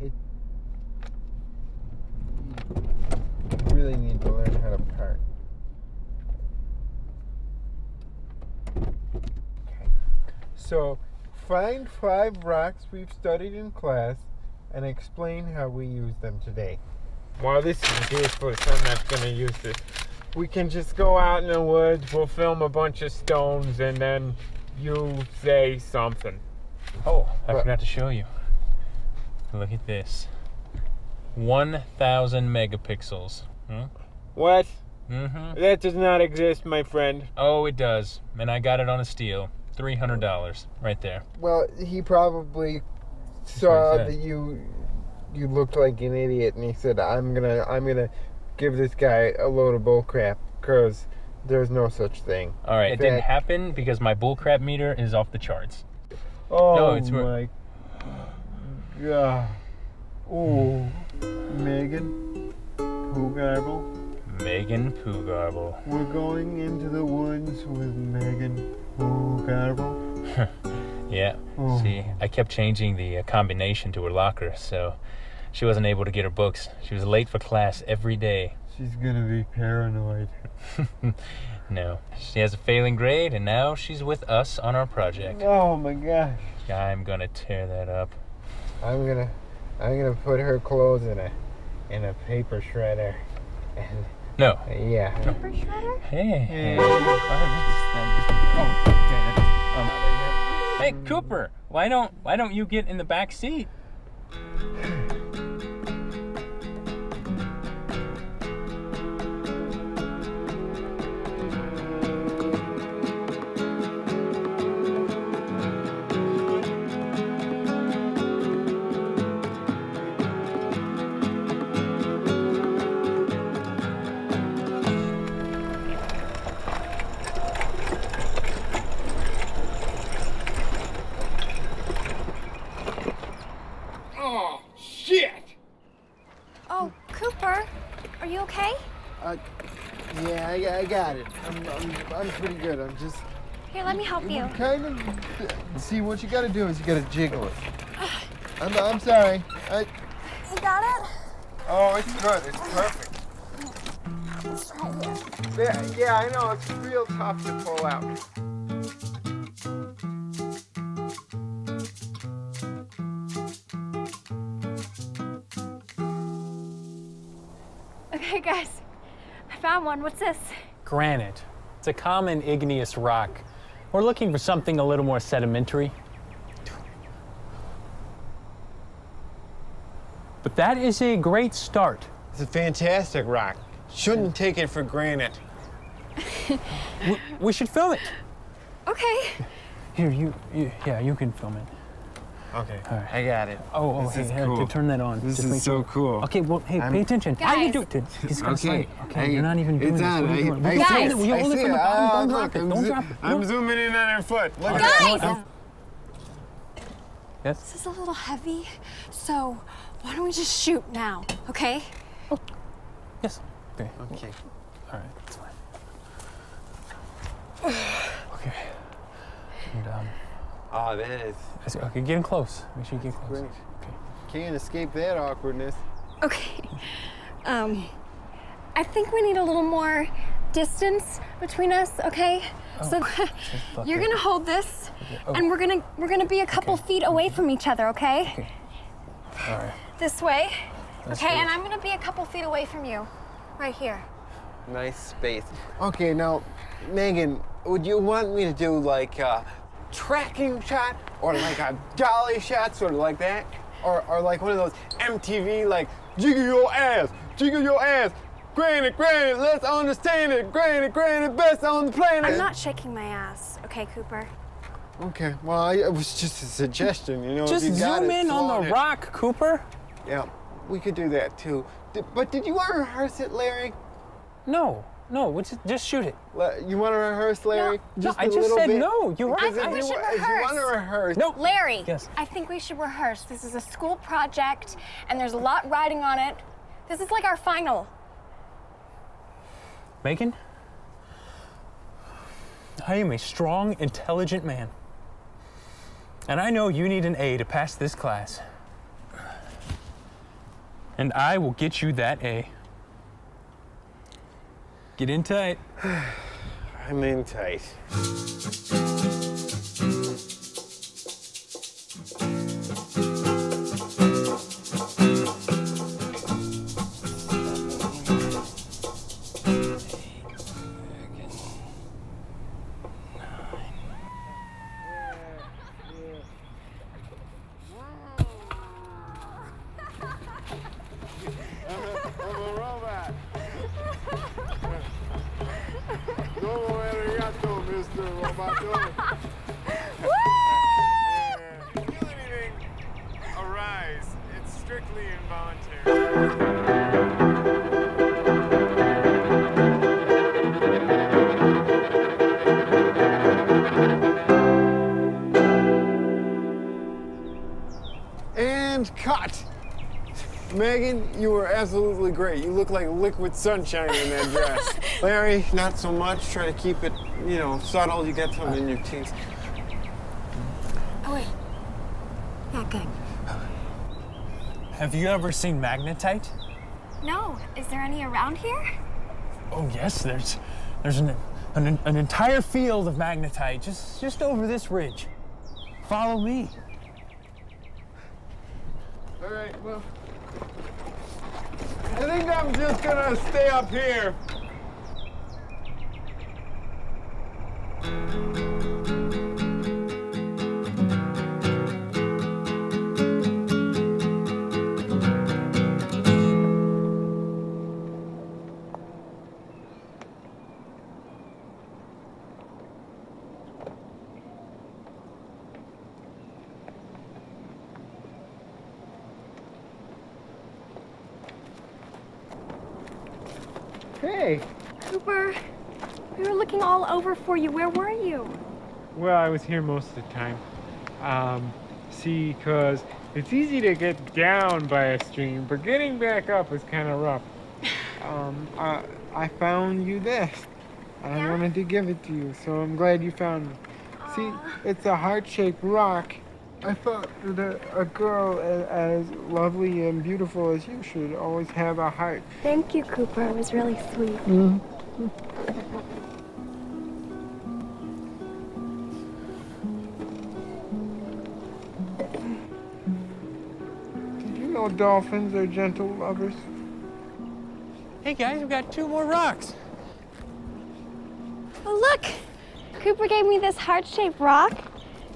Okay, so it. You really need to learn how to park. Okay. So, find five rocks we've studied in class and explain how we use them today. While this is useless, I'm not going to use this. We can just go out in the woods, we'll film a bunch of stones, and then you say something. Oh, I forgot to show you. Look at this. 1,000 megapixels. Hmm? What? Mm-hmm. That does not exist, my friend. Oh, it does. And I got it on a steal. $300 right there. Well, he probably saw it that you you looked like an idiot, and he said, "I'm gonna I'm gonna give this guy a load of bull crap because there's no such thing." All right, it didn't That- happen because my bullcrap meter is off the charts. Oh it's my god! Oh, Megan, who garble? Megan Pooh Garble. We're going into the woods with Megan who garble. Yeah. Oh. See, I kept changing the uh, combination to her locker, so she wasn't able to get her books. She was late for class every day. She's gonna be paranoid. No, she has a failing grade, and now she's with us on our project. Oh my gosh! I'm gonna tear that up. I'm gonna I'm gonna put her clothes in a in a paper shredder. And No. yeah. Paper shredder? Hey. Hey. Hey, Cooper. Why don't Why don't you get in the back seat? Uh, yeah, I, I got it. I'm, I'm I'm pretty good. I'm just Here, let me help you. kind of see what you gotta do is you gotta jiggle it. I'm I'm sorry. I, You got it? oh, it's good. It's perfect. Here. Yeah, yeah, I know. It's real tough to pull out. Okay, guys, found one. What's this? Granite. It's a common igneous rock. We're looking for something a little more sedimentary. But that is a great start. It's a fantastic rock. Shouldn't take it for granted. We should film it. Okay. Here, you, you yeah, you can film it. Okay, right. I got it. Oh, oh, This hey, is hey, cool. turn that on. This Just is so sure- cool. Okay, well, hey, I'm- pay attention. How you Guys. do it? He's gonna Okay, slide. Okay, I- you're not even doing it's this. on. What are you I- doing? I Will you see hold it. it? Will you I hold it see from the it. bottom? Ah, Don't drop look, it. I'm Don't drop it. I'm zooming in on her foot. Look Guys! at that. Yes? This is a little heavy, so why don't we just shoot now, okay? Oh. Yes. Okay. Okay. All right. That's fine. Okay. And, um, Oh, that is I see- okay, get in close. Make sure you get close. great. Okay. Can't escape that awkwardness. Okay. Um, I think we need a little more distance between us, okay? so you're it. gonna hold this, Oh. and we're gonna we're gonna be a couple feet away from each other, okay? All right. This way. That's okay, good. and I'm gonna be a couple feet away from you, right here. Nice space. Okay, now, Megan, would you want me to do like a tracking shot or like a dolly shot, sort of like that? Or, or like one of those MTV, like, jiggle your ass, jiggle your ass, granny, granny, let's understand it, granny, granny, best on the planet. I'm not shaking my ass, okay, Cooper? Okay, well, I, it was just a suggestion, you know. if Just you got zoom it, in on the it. rock, Cooper. Yeah, we could do that too. Did, but did you want to rehearse it, Larry? No, no, we just, just shoot it. Le- You want to rehearse, Larry? No, just I a just said bit? no. You heard Because I think if we you, should wa- if you want to rehearse, No. Larry, Yes. I think we should rehearse. This is a school project, and there's a lot riding on it. This is like our final. Megan, I am a strong, intelligent man. And I know you need an A to pass this class. And I will get you that A. Get in tight. I'm in tight. Mr. Roboto? Feel anything arise. It's strictly involuntary. And cut. Megan, you were absolutely great. You look like liquid sunshine in that dress. Larry, not so much. Try to keep it, you know, subtle. You got something in your teeth. Oh, wait. Yeah, good. Have you ever seen magnetite? No, is there any around here? Oh yes, there's there's an, an an entire field of magnetite just just over this ridge. Follow me. All right, well, I think I'm just gonna stay up here. Hey, Cooper, we were looking all over for you. Where were you? well, I was here most of the time. Um, see, because it's easy to get down by a stream, but getting back up is kind of rough. Um, I, I found you this. I Yeah? wanted to give it to you, so I'm glad you found me. See, it's a heart-shaped rock. I thought that a, a girl as, as lovely and beautiful as you should always have a heart. Thank you, Cooper. It was really sweet. Mm-hmm. Did you know dolphins are gentle lovers? Hey guys, we've got two more rocks. Oh, look! Cooper gave me this heart-shaped rock.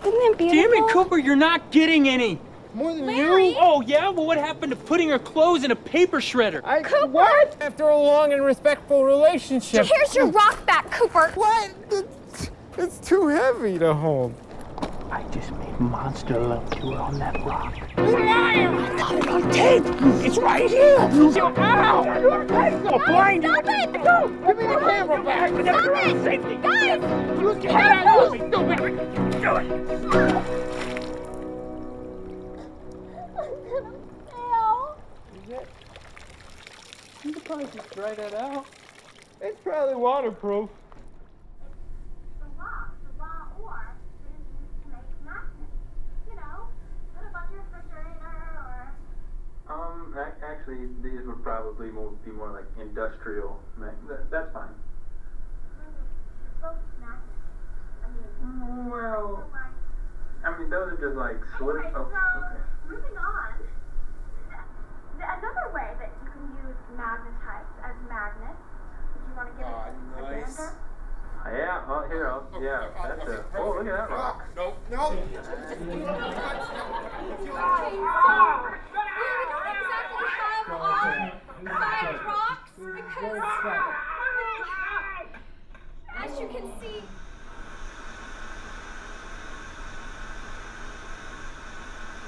Isn't it beautiful? Damn it, Cooper, you're not getting any. More than Larry! you? Oh yeah, well what happened to putting her clothes in a paper shredder? I, Cooper! What? After a long and respectful relationship. Here's your oh. rock back, Cooper. What? It's, it's too heavy to hold. I just made monster love to her on that rock. You liar! I got it on tape! It's right here. Ow! blind. Stop it! Give me the camera back. Stop it! Safety. Guys! Use your head Do it. You could probably just dry that out. It's probably waterproof. the raw, the raw ore that is used to make magnets. You know, put them on your refrigerator or Um, actually, these would probably be more like industrial. that's fine. both magnets. I mean, Well, I mean, those are just like slips. okay, Oh, so okay. moving on. Th- Another way that you can use magnetites as magnets. Would you want to give Aw, it a nice. gander? Yeah, oh, here, I'll, yeah, that's a. Oh, look at that rock. No, no. We don't exactly have all five rocks because, as you can see,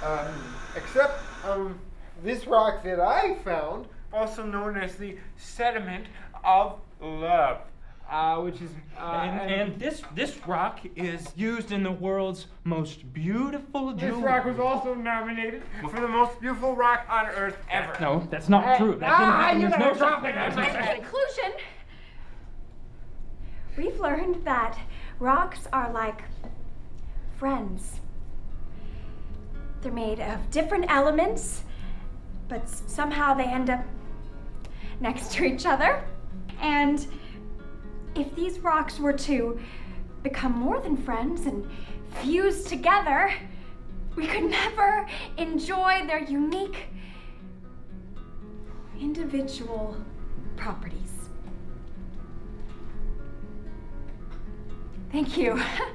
Um, except um, this rock that I found, also known as the sediment of love, uh, which is uh, And, and this this rock is used in the world's most beautiful this rock was also nominated for the most beautiful rock on earth ever. No, that's not Uh, true. That didn't ah, you There's better no drop it. thing. In conclusion, we've learned that rocks are like friends. They're made of different elements, but somehow they end up next to each other. And if these rocks were to become more than friends and fuse together, we could never enjoy their unique individual properties. Thank you.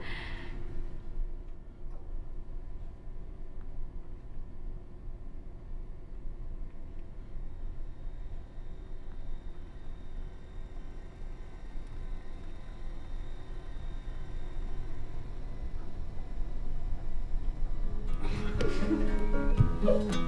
Look.